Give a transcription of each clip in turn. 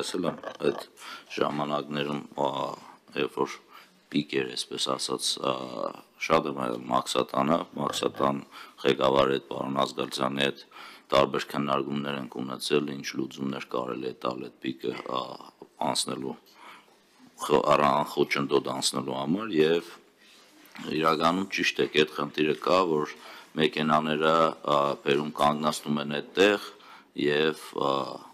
տեսել եմ այդ ժամանակներում, երբ որ պիկ էր, այսպես ասած, շատ եմ այլ Մաքսատանը, Մաքսատան ղեկավարի հետ պարոն Ազգալցյանի հետ տարբեր քննարկումներ ենք ունեցել, ինչ լուծումներ կարելի է տալ այդ պիկը անցնելու առան խոչընդոտ անցնելու համար եւ իրականում ճիշտ է, այդ խնդիրը կա, որ մեքենաները բերում կանգնացնում են այդտեղ եւ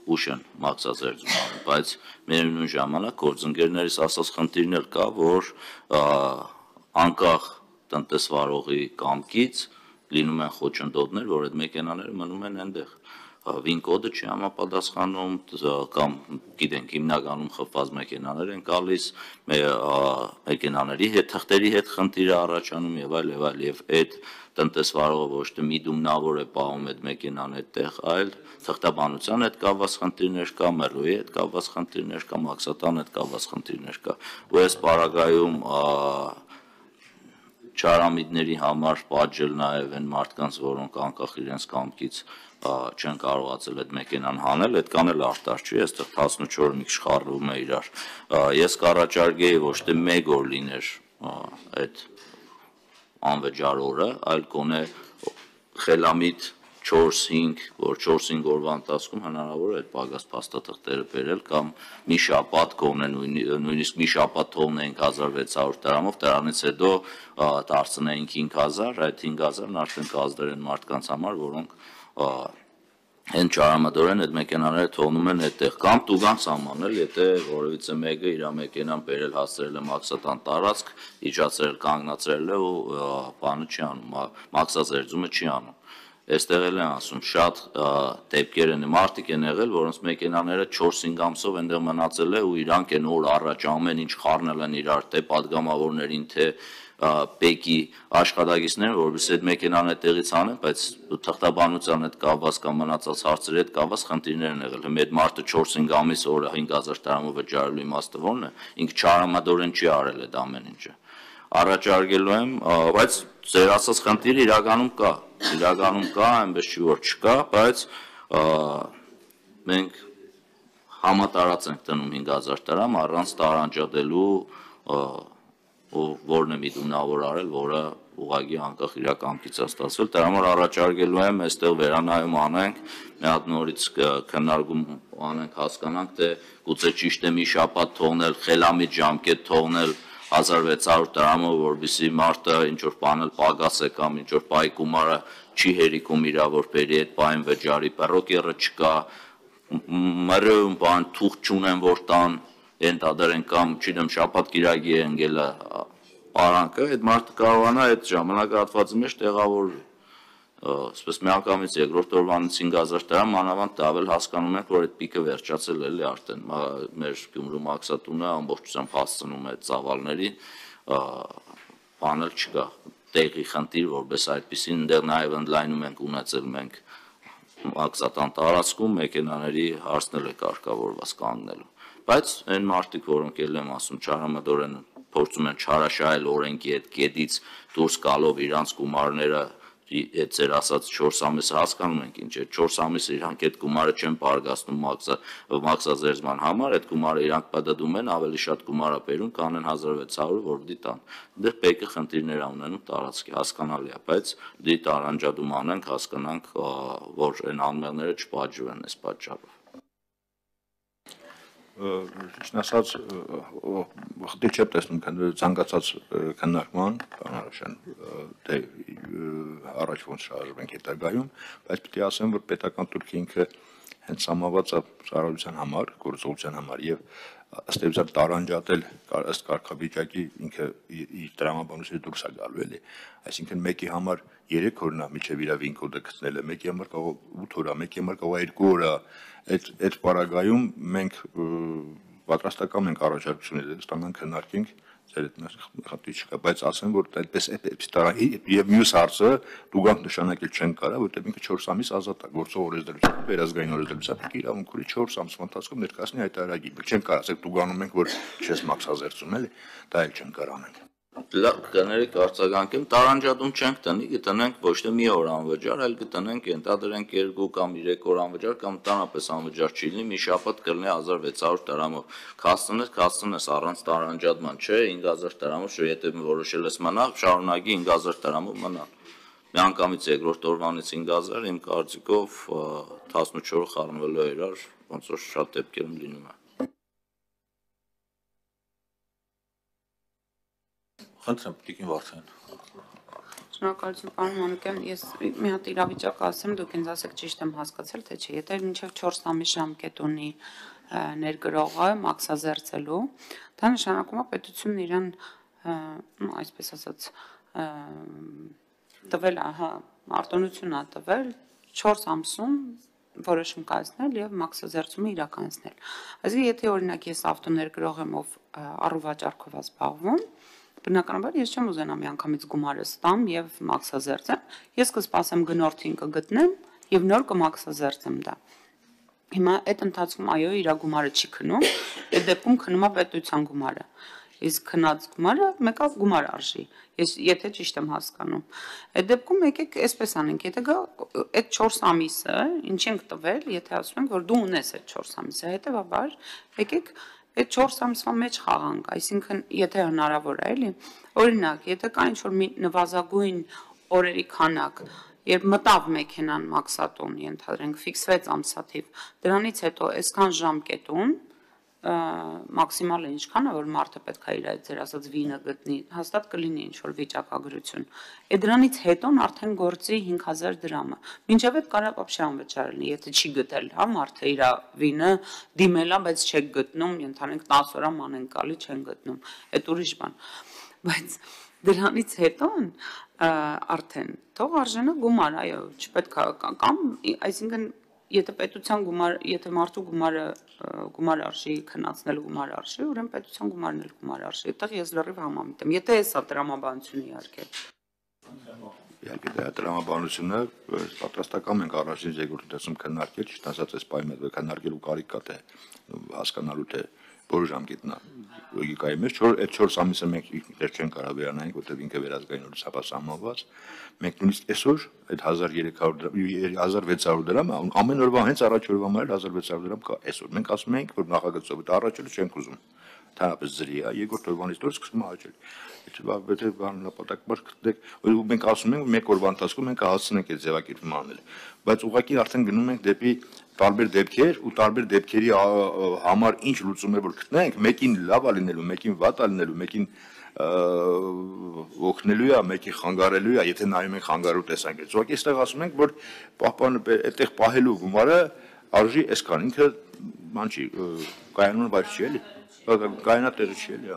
ուշ են մաքսազերծում անում, բայց միևնույն ժամանակ գործընկերներից ասած խնդիրն էլ կա, որ անկախ տնտեսվարողի կամքից լինում են խոչընդոտներ, որ այդ մեքենաները մնում են այնտեղ վին կոդը չի համապատասխանում կամ գիտենք հիմնականում խփված մեքենաներ են գալիս մեքենաների հետ թղթերի հետ խնդիր է առաջանում եւ այլ եւ այլ եւ այդ տնտեսվարողը ոչ թե միդումնավոր է պահում այդ մեքենան այդտեղ այլ թղթաբանության հետ կապված խնդիրներ կա մեռուի հետ կապված խնդիրներ կա մաքսատան հետ կապված խնդիրներ կա ու այս պարագայում չարամիտների համար պատժել նաև այն մարդկանց, որոնք անկախ իրենց կամքից չեն կարողացել այդ մեքենան հանել, այդքան էլ արտար չի, այստեղ 14 մի քիչ խառնում է իրար։ Ես կառաջարկեի ոչ թե 1 օր լիներ այդ անվճար օրը, այլ կոնե խելամիտ 4-5, որ 4-5 օրվա ընթացքում հնարավոր է այդ պակաս փաստաթղթերը բերել կամ մի շաբաթ կողնե նույնիսկ մի շաբաթ թողնեինք 1600 դրամով, դրանից հետո դարձնեինք 5000, այդ 5000-ն արդեն կազդրեն մարդկանց համար, որոնք հեն ճարամատորեն այդ մեքենաները թողնում են այդտեղ կամ տուգան սահմանել, եթե որևիցե մեկը իր մեքենան բերել հասցրել է մաքսատան տարածք, իջացրել, կանգնացրել է ու բանը չի անում, մաքսազերծումը չի անում Այստեղ էլ են ասում, շատ դեպքեր են մարդիկ են եղել, որոնց մեքենաները 4-5 ամսով այնտեղ մնացել է ու իրանք են օր առաջ ամեն ինչ խառնել են իրար, թե падգամավորներին, թե պեկի աշխատակիցները, որովհետեւ այդ մեքենան այդտեղից անեն, բայց թղթաբանության հետ կապված կամ մնացած հարցերի հետ կապված խնդիրներ են եղել։ Հիմա այդ մարդը 4-5 ամիս օրը 5000 դրամով վճարելու իմաստը ո՞րն է։ Ինքը չարամադորեն չի արել այդ ամեն ինչը։ Առաջարկելու եմ, բայց ձեր ասած խնդիրը իրականում կա Իրականում կա, այնպես չի որ չկա, բայց մենք համատարած ենք տնում 5000 դրամ առանց տարանջատելու ու որն է միտումնավոր արել, որը ուղագի անկախ իր կամքից է ստացվել, դրա համար առաջարկելու եմ այստեղ վերանայում անենք, մի հատ նորից քննարկում անենք, հասկանանք, թե գուցե ճիշտ է մի շաբաթ թողնել, խելամիտ ժամկետ թողնել 1600 դրամով, որբիսի մարդը ինչ որ բանել պագաս է կամ ինչ որ պայ գումարը չի հերիքում իրա որ բերի այդ պայն վճարի, պերոկերը չկա, մրում բան թուղթ չունեն որ տան ենթադրեն կամ չգիտեմ շաբաթ կիրակի է ընկել պարանքը, այդ մարդը կարողանա այդ ժամանակահատվածի մեջ տեղավորվել ասես միանգամից երկրորդ օրվանից 5000 դրամ մանավանդ դավել հասկանում ենք որ այդ պիկը վերջացել էլի արդեն մեր Գյումրու մաքսատունը ամբողջությամբ հասցնում է ծավալների բանել չկա տեղի խնդիր որպես այդպեսին դեռ նաև ընդլայնում ենք ունեցել մենք մաքսատան տարածքում մեքենաների հարցնել է կարգավորված կանգնելու բայց այն մարդիկ, որոնք ել եմ ասում, չարամդորեն փորձում են չարաշահել օրենքի այդ կետից դուրս գալով իրանց գումարները այդ ձեր ասած 4 ամիսը հասկանում ենք ինչ է 4 ամիսը իրանք այդ գումարը չեն բարգացնում մաքսա մաքսազերծման համար այդ գումարը իրանք պատդում են ավելի շատ գումարա բերում կանեն 1600 որ դի տան դեռ պեկը խնդիրներ ունենում տարածքի հասկանալի է բայց դի տարանջադում անենք հասկանանք որ այն անմեղները չպաճվեն այս պատճառով ճիշտ ասած խնդիր չեմ տեսնում ցանկացած քննարկման բանարաշան դե առաջ ոնց շարժվենք հետագայում, բայց պիտի ասեմ, որ պետական турքը ինքը հենց համաված ծառայության համար, գործողության համար եւ ըստ էության տարանջատել ըստ կարգավիճակի ինքը իր դրամաբանությունը դուրս է գալու էլի այսինքն մեկի համար 3 օրն է միջև իր վին կոդը գտնելը մեկի համար կարող 8 օր է մեկի համար կարող 2 օր է այդ այդ պարագայում մենք պատրաստական ենք առաջարկություններ ստանանք քննարկենք ձեր հետ խնդրի չկա բայց ասեմ որ այդպես էպիստարայի եւ մյուս հարցը դուգանք նշանակել չեն կարա որտեղ ինքը 4 ամիս ազատ է գործող օրենսդրությամբ վերազգային օրենսդրությամբ իրավունք ունի 4 ամսվա ընթացքում ներկայացնի այդ արագի չեն կարա ասեք դուգանում ենք որ չես մաքսազերծում էլի դա էլ չեն կարող անենք Լավ, կներեք արձագանքեմ, տարանջատում չենք տնի, կտնենք ոչ թե մի օր անվճար, այլ կտնենք ենթադրենք 2 կամ 3 օր անվճար կամ տանապես անվճար չի լինի, մի շաբաթ կլինի 1600 դրամով։ Կաստնես, կաստնես առանց տարանջատման, չէ, 5000 դրամով, շո եթե որոշել ես մնալ, շարունակի 5000 դրամով մնալ։ Միանգամից երկրորդ օրվանից 5000 իմ կարծիքով 14 օրը խառնվելու է իրար, ոնց որ շատ դեպքերում լինում է։ Խնդրեմ, Տիկին Վարդան։ Շնորհակալություն պարոն Մանուկյան, ես մի հատ իրավիճակ ասեմ, դուք ինձ ասեք ճիշտ եմ հասկացել, թե չէ։ Եթե մինչև 4 ամիս ժամկետ ունի ներգրողը մաքսազերծելու, դա նշանակում է պետությունն իրան, այսպես ասած, տվել, ահա, արտոնություն է տվել 4 ամսում որոշում կայացնել եւ մաքսազերծումը իրականացնել։ Այսինքն եթե օրինակ ես ավտոներգրող եմ ով առուվաճառքով զբաղվում, Բնականաբար ես չեմ ուզենա միանգամից գումարը ստամ եւ մաքսազերծեմ։ Ես կսպասեմ գնորդին կգտնեմ եւ նոր կմաքսազերծեմ դա։ Հիմա այդ ընթացքում այո, իր գումարը չի քնում, այդ դեպքում քնում է պետության գումարը իսկ քնած գումարը մեկավ գումար արժի։ Ես եթե ճիշտ եմ հասկանում։ Այդ դեպքում եկեք այսպես անենք, եթե գա այդ 4 ամիսը, ինչ ենք տվել, եթե ասում ենք, որ դու ունես այդ 4 ամիսը, հետեւաբար եկեք այդ 4 ամսվա մեջ խաղանք, այսինքն եթե հնարավոր է, էլի։ Օրինակ, եթե կա ինչ-որ մի նվազագույն օրերի քանակ, երբ մտավ մեքենան մաքսատոն, ենթադրենք, ֆիքսվեց ամսաթիվ, դրանից հետո այսքան ժամկետում մաքսիմալը ինչքան է որ մարդը պետք է իր այդ ձեր ասած վինը գտնի հաստատ կլինի ինչ որ վիճակագրություն է դրանից հետոն արդեն գործի 5000 դրամը մինչև այդ կարող է անվճարելի եթե չի գտել հա մարդը իր վինը դիմելա բայց չեք գտնում ընդհանրենք 10 օրա մանեն գալի չեն գտնում այդ ուրիշ բան բայց դրանից հետո արդեն թող արժենա գումար այո չպետք է կամ այսինքն եթե պետության գումար, եթե մարդու գումարը գումար արժի քննացնել գումար արժի, ուրեմն պետության գումարն էլ գումար արժի։ Այդտեղ ես լրիվ համամիտ եմ։ Եթե էսա դրամաբանությունը իհարկե։ Իհարկե դա դրամաբանությունը պատրաստական ենք առաջին երկրորդ դասում քննարկել, ճիշտ ասած, այս պայմանը քննարկելու կարիք կա թե հասկանալու թե որը ժամկետն է լոգիկայի մեջ 4 այդ 4 ամիսը մենք դեռ չեն կարող վերանայենք որտեղ ինքը վերազգայինորից հապասանված մենք նույնիսկ այսօր այդ 1300 1600 դրամ ամեն օրվա հենց առաջ օրվա համար 1600 դրամ կա այսօր մենք ասում ենք որ նախագծով դա առաջել չենք ուզում թարապես զրի է երկրորդ օրվանից դուրս սկսում է աճել եթե բան նպատակաբար գտնեք մենք ասում ենք մեկ օրվա ընթացքում մենք հասցնենք այդ ձևակերպումը անել բայց ուղղակի արդեն գնում ենք դեպի տարբեր դեպքեր ու տարբեր դեպքերի համար ինչ լուծում է որ գտնենք, մեկին լավ է լինելու, մեկին վատ է լինելու, մեկին օգնելու է, մեկին խանգարելու է, եթե նայում ենք խանգարու տեսանկյունից։ Ուղղակի այստեղ ասում ենք, որ պահպանը այդտեղ պահելու գումարը արժի այսքան, ինքը ման չի, կայանում բայց չի էլի։ Կայանա տեղի չի էլի։